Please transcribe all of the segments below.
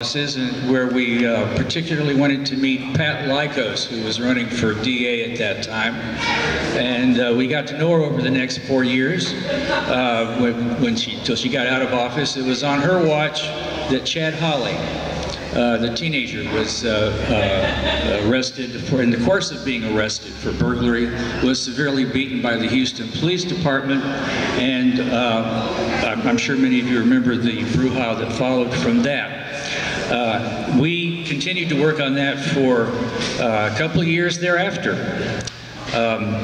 and where we uh, particularly wanted to meet Pat Lykos, who was running for DA at that time. And uh, we got to know her over the next four years uh, when, when she, till she got out of office. It was on her watch that Chad Holley, the teenager was uh, uh, arrested for, in the course of being arrested for burglary, was severely beaten by the Houston Police Department, and uh, I'm, sure many of you remember the brouhaha that followed from that. Uh, we continued to work on that for uh, a couple of years thereafter. Um,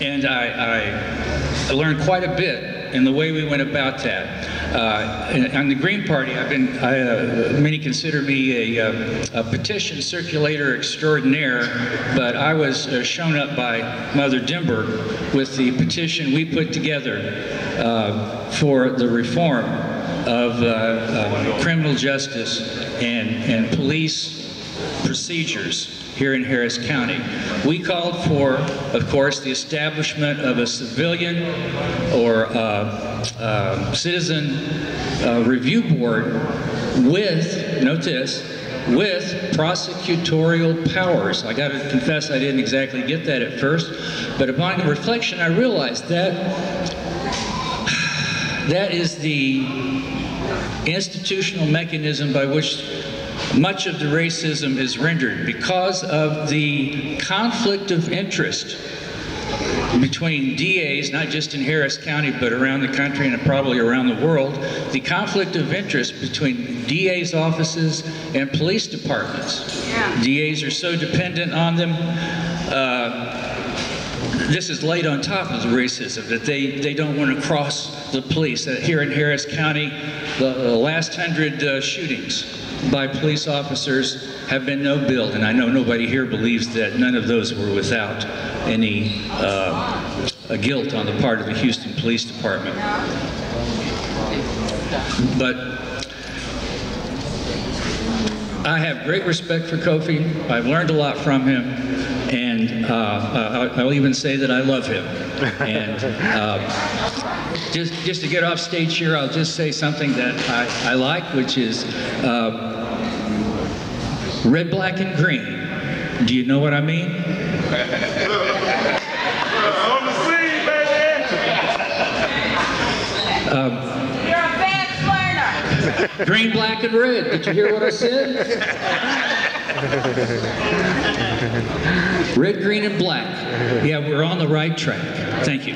and I, I learned quite a bit in the way we went about that. Uh, on the Green Party, I've been, I, uh, many consider me a, uh, a, petition circulator extraordinaire, but I was uh, shown up by Mother Dimberg with the petition we put together uh, for the reform of uh, criminal justice and, and police procedures here in Harris County. We called for, of course, the establishment of a civilian or uh, uh, citizen uh, review board with, note this, with prosecutorial powers. I got to confess I didn't exactly get that at first, but upon reflection I realized that that is the institutional mechanism by which much of the racism is rendered because of the conflict of interest between DAs, not just in Harris County, but around the country and probably around the world, the conflict of interest between DAs' offices and police departments. Yeah. DAs are so dependent on them. Uh, this is laid on top of the racism, that they, they don't want to cross the police. Uh, here in Harris County, the, the last hundred uh, shootings by police officers have been no billed, and I know nobody here believes that none of those were without any uh, guilt on the part of the Houston Police Department. But I have great respect for Kofi. I've learned a lot from him, and uh, I'll even say that I love him. And uh, just just to get off stage here, I'll just say something that I, I like, which is. Uh, Red, black, and green. Do you know what I mean? On the scene, baby! Um, You're a learner. green, black, and red. Did you hear what I said? red, green, and black. Yeah, we're on the right track. Thank you.